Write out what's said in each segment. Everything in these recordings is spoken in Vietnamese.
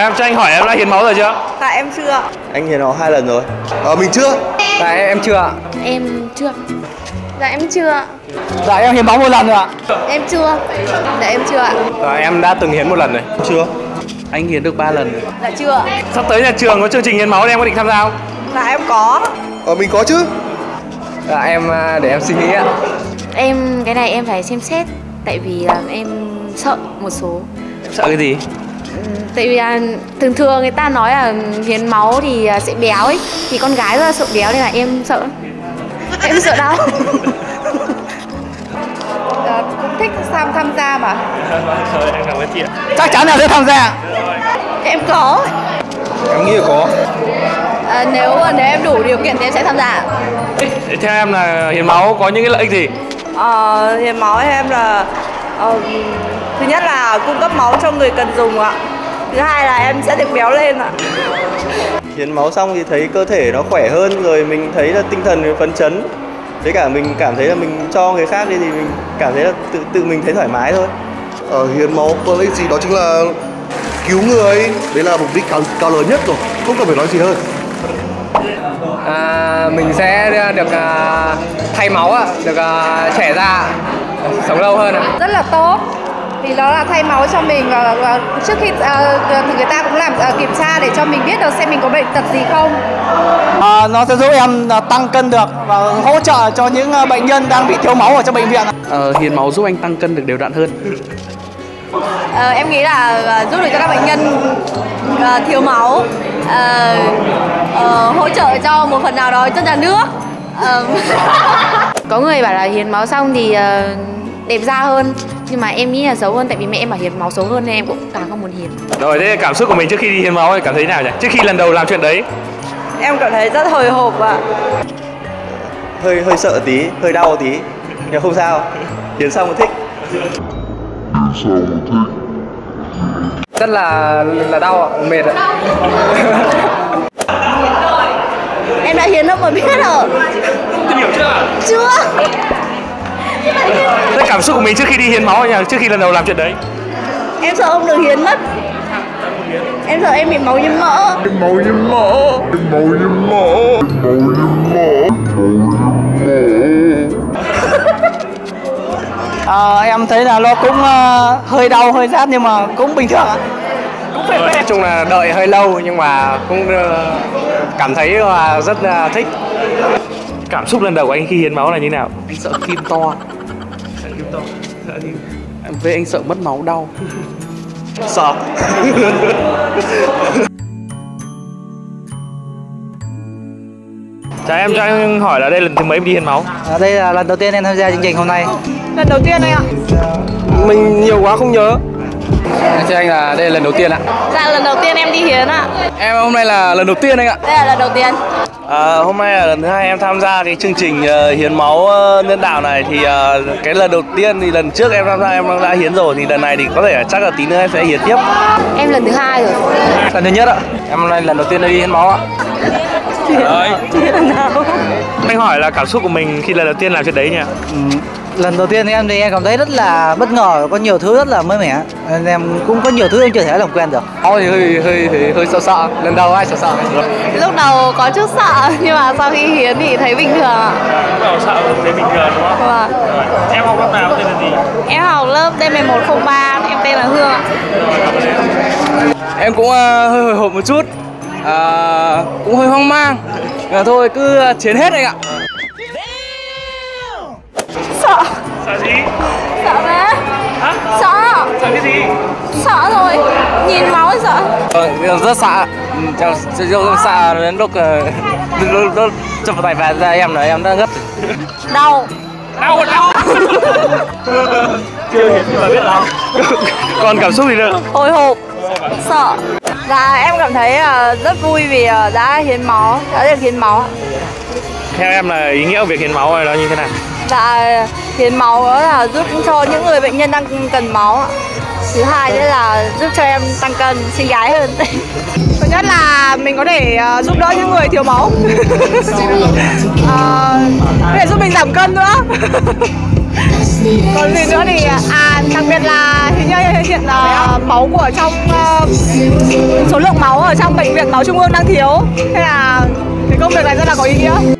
Em cho anh hỏi em đã hiến máu rồi chưa? Dạ em chưa Anh hiến máu hai lần rồi. Ờ mình chưa Dạ em chưa ạ. Em chưa. Dạ em chưa. Dạ em hiến máu một lần rồi ạ. Em chưa. Dạ em chưa ạ. Dạ, em đã từng hiến một lần rồi. Chưa. Anh hiến được 3 lần rồi. Dạ chưa Sắp tới nhà trường có chương trình hiến máu thì em có định tham gia không? Dạ em có Ờ mình có chứ Dạ em à, để em suy nghĩ ạ. Em cái này em phải xem xét tại vì là em sợ một số. Em sợ cái gì? Tại vì là thường thường người ta nói là hiến máu thì à, sẽ béo ấy thì con gái rất là sợ béo nên là em sợ. Em sợ đau. Dạ, Cũng thích tham tham gia mà ạ. Chắc chắn là sẽ tham gia. Em có Em nghĩ là có. à, Nếu nếu em đủ điều kiện thì em sẽ tham gia Theo em là hiến máu có những cái lợi ích gì? Ờ, hiến máu em là ờ, thứ nhất là cung cấp máu cho người cần dùng ạ thứ hai là em sẽ được béo lên ạ Hiến máu xong thì thấy cơ thể nó khỏe hơn rồi mình thấy là tinh thần phấn chấn. Với cả mình cảm thấy là mình cho người khác đi thì mình cảm thấy là tự tự mình thấy thoải mái thôi. Ờ hiến máu có ích gì đó chính là cứu người Đấy là mục đích cao, cao lớn nhất rồi Không cần phải nói gì hơn À, mình sẽ được à, thay máu ạ, được à, trẻ ra, sống lâu hơn ạ. rất là tốt vì nó là thay máu cho mình và, và trước khi ờ, thì người ta cũng làm ờ, kiểm tra để cho mình biết được xem mình có bệnh tật gì không À, nó sẽ giúp em à, tăng cân được và hỗ trợ cho những à, bệnh nhân đang bị thiếu máu ở trong bệnh viện. Ờ, hiến máu giúp anh tăng cân được đều đặn hơn. Ờ, em nghĩ là ờ, giúp được cho các bệnh nhân ờ, thiếu máu ờ, ờ, hỗ trợ cho một phần nào đó cho nhà nước Ờ, Có người bảo là hiến máu xong thì ờ, đẹp da hơn nhưng mà em nghĩ là xấu hơn tại vì mẹ em bảo hiến máu xấu hơn nên em cũng càng không muốn hiến. Rồi thế cảm xúc của mình trước khi đi hiến máu thì cảm thấy nào nhỉ? Trước khi lần đầu làm chuyện đấy. em cảm thấy rất hồi hộp ạ Hơi hơi sợ tí, hơi đau tí. Nhưng không sao. Hiến xong thích. Rất là là đau ạ, mệt ạ. em đã hiến đâu mà biết rồi Tìm hiểu chưa? chưa Thế cảm xúc của mình trước khi đi hiến máu nhỉ? Trước khi lần đầu làm chuyện đấy. em sợ không được hiến mất em sợ em bị máu nhiễm mỡ À, em thấy là nó cũng à, hơi đau, hơi rát nhưng mà cũng bình thường ạ. Nói chung là đợi hơi lâu nhưng mà cũng ờ, cảm thấy là rất là thích. Cảm xúc lần đầu của anh khi hiến máu là như nào? Anh sợ kim to. Sợ kim to. Sợ gì? Với anh sợ mất máu đau. Sợ. Chào em cho anh hỏi là đây lần thứ mấy em đi hiến máu? À, đây là lần đầu tiên em tham gia chương trình hôm nay. lần đầu tiên anh ạ Mình nhiều quá không nhớ. Thưa anh là đây là lần đầu tiên ạ. dạ lần đầu tiên em đi hiến ạ Em hôm nay là lần đầu tiên anh ạ. đây là lần đầu tiên À, hôm nay là lần thứ hai em tham gia cái chương trình ờ, hiến máu ờ, nhân đạo này thì ờ, cái lần đầu tiên thì lần trước em tham gia em đã hiến rồi thì lần này thì có thể là chắc là tí nữa em sẽ hiến tiếp. Em lần thứ hai rồi. Lần thứ nhất ạ. Em hôm nay lần đầu tiên đi hiến máu ạ. Đấy. Anh hỏi là cảm xúc của mình khi lần đầu tiên làm chuyện đấy nhỉ? Lần đầu tiên em thì em cảm thấy rất là bất ngờ, có nhiều thứ rất là mới mẻ. Nên em cũng có nhiều thứ em chưa thể làm quen được. Thì hơi hơi hơi, hơi sợ sợ. Lần đầu ai sợ sợ. lúc đầu có chút sợ nhưng mà sau khi hiến thì thấy bình thường ạ Lúc đầu sợ thấy bình thường đúng không? Vâng. Em học lớp nào tên là gì? em học lớp D1103 em tên là Hương ạ Em cũng uh, hơi hồi hộp một chút. À, cũng hơi hoang mang. À, thôi cứ chiến hết anh ạ. Sợ gì? sợ mà Hả? sợ Sợ cái gì? sợ rồi nhìn máu sợ Ờ, rất sợ. Cháu cháu sợ đến lúc ờ, lúc lúc chụp tài về ra em là em đã ngất. đau Đau đau. Chưa hiến nhưng mà biết đau. Còn cảm xúc gì nữa? hồi hộp sợ dạ em cảm thấy ờ, rất vui vì ờ, đã hiến máu đã được hiến máu. Theo em là ý nghĩa của việc hiến máu này nó như thế nào? dạ hiến máu đó là giúp cho những người bệnh nhân đang cần máu thứ hai nữa là giúp cho em tăng cân xinh gái hơn. Thứ nhất là mình có thể ờ, giúp đỡ những người thiếu máu. Ờ, có thể giúp mình giảm cân nữa. Còn gì nữa thì à đặc biệt là hình như hiện là máu của trong uh, số lượng máu ở trong bệnh viện máu trung ương đang thiếu. Thế là cái công việc này rất là có ý nghĩa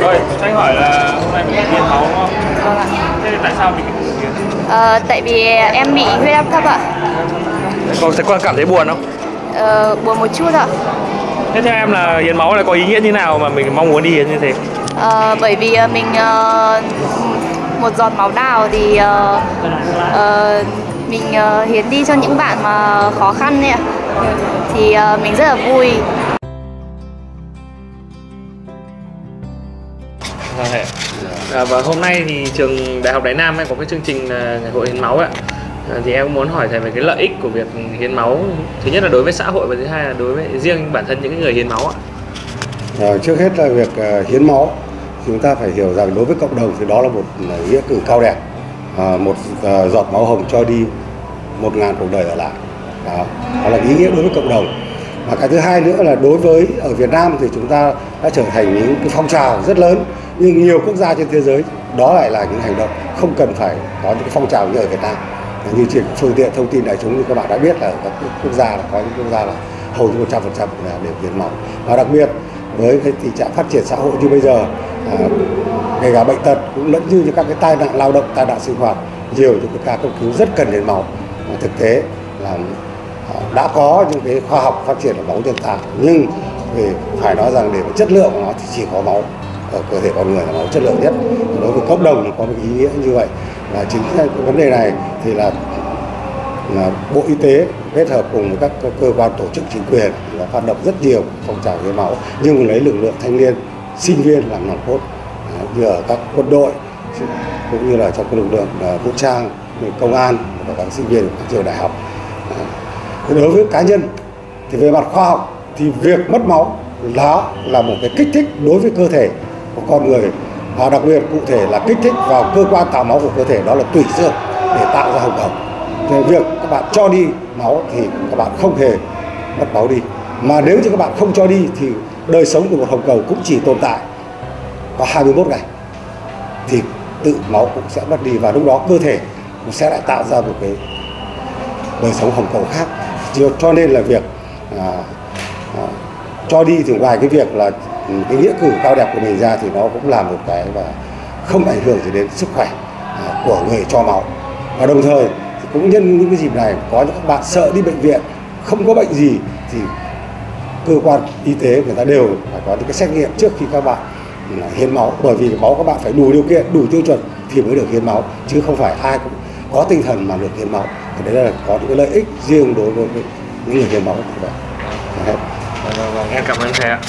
Rồi, cho anh hỏi là hôm nay mình hiến máu đúng không? Vâng ạ. Thế tại sao mình hiến? Ờ, tại vì em bị huyết áp thấp ạ. Có có cảm thấy buồn không? Ờ, buồn một chút ạ. Thế theo em là hiến máu này có ý nghĩa như nào mà mình mong muốn đi hiến như thế? Ờ, bởi vì ờ, mình ờ, một giọt máu đào thì ờ, ờ, mình ờ, hiến đi cho những bạn mà khó khăn ấy ạ. Thì ờ, mình rất là vui. Vâng, vâng, vâng. À, và hôm nay thì trường Đại học Đại Nam ấy có cái chương trình là ngày hội hiến máu ạ. À, thì em muốn hỏi thầy về cái lợi ích của việc hiến máu. Thứ nhất là đối với xã hội và thứ hai là đối với riêng bản thân những người hiến máu ạ. À, trước hết là việc uh, hiến máu chúng ta phải hiểu rằng đối với cộng đồng thì đó là một uh, nghĩa cử cao đẹp à, một uh, giọt máu hồng cho đi một ngàn cuộc đời ở lại đó. đó là ý nghĩa đối với cộng đồng và cái thứ hai nữa là đối với ở Việt Nam thì chúng ta đã trở thành những cái phong trào rất lớn nhưng nhiều quốc gia trên thế giới đó lại là những hành động không cần phải có những cái phong trào như ở Việt Nam. Như trên phương tiện thông tin đại chúng như các bạn đã biết là các quốc gia là có những quốc gia là hầu như 100% là đều hiến máu. Và đặc biệt với cái tình trạng phát triển xã hội như bây giờ à, kể cả bệnh tật cũng lẫn như các cái tai nạn lao động tai nạn sinh hoạt nhiều những cái ca cấp cứu rất cần đến máu. Và thực tế là à, đã có những cái khoa học phát triển ở máu nhân tạo nhưng về phải nói rằng để chất lượng của nó thì chỉ có máu ở cơ thể con người là máu chất lượng nhất. Đối với cộng đồng có một ý nghĩa như vậy. Và chính cái vấn đề này thì là là Bộ Y tế kết hợp cùng với các cơ quan tổ chức chính quyền là phát động rất nhiều phong trào hiến máu, nhưng lấy lực lượng thanh niên, sinh viên làm nòng cốt à, như ở các quân đội, cũng như là trong các lực lượng à, vũ trang công an và các sinh viên của các trường đại học. À, đối với cá nhân thì về mặt khoa học thì việc mất máu đó là một cái kích thích đối với cơ thể của con người. Và đặc biệt cụ thể là kích thích vào cơ quan tạo máu của cơ thể đó là tủy xương để tạo ra hồng cầu thì việc các bạn cho đi máu thì các bạn không hề mất máu đi. Mà nếu như các bạn không cho đi thì đời sống của một hồng cầu cũng chỉ tồn tại có 21 ngày thì tự máu cũng sẽ mất đi và lúc đó cơ thể cũng sẽ lại tạo ra một cái đời sống hồng cầu khác. Cho nên là việc à, à, cho đi thì ngoài cái việc là cái nghĩa cử cao đẹp của mình ra thì nó cũng là một cái và không ảnh hưởng gì đến sức khỏe à, của người cho máu. Và đồng thời thì cũng nhân những cái dịp này có những các bạn sợ đi bệnh viện không có bệnh gì thì cơ quan y tế người ta đều phải có những cái xét nghiệm trước khi các bạn ừ, hiến máu. Bởi vì máu các bạn phải đủ điều kiện đủ tiêu chuẩn thì mới được hiến máu chứ không phải ai cũng có tinh thần mà được hiến máu. Thì đấy là có những cái lợi ích riêng đối với những người hiến máu. Như vậy. Vâng, vâng, vâng, em cảm ơn thầy ạ.